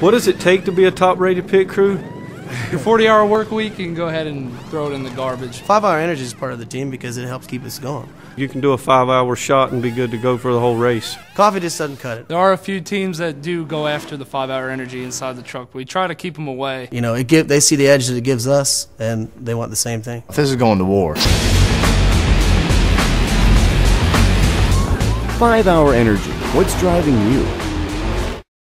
What does it take to be a top-rated pit crew? Your 40 hour work week, you can go ahead and throw it in the garbage. Five Hour Energy is part of the team because it helps keep us going. You can do a five-hour shot and be good to go for the whole race. Coffee just doesn't cut it. There are a few teams that do go after the five hour energy inside the truck. We try to keep them away. You know, it give they see the edge that it gives us, and they want the same thing. This is going to war. Five Hour Energy. What's driving you?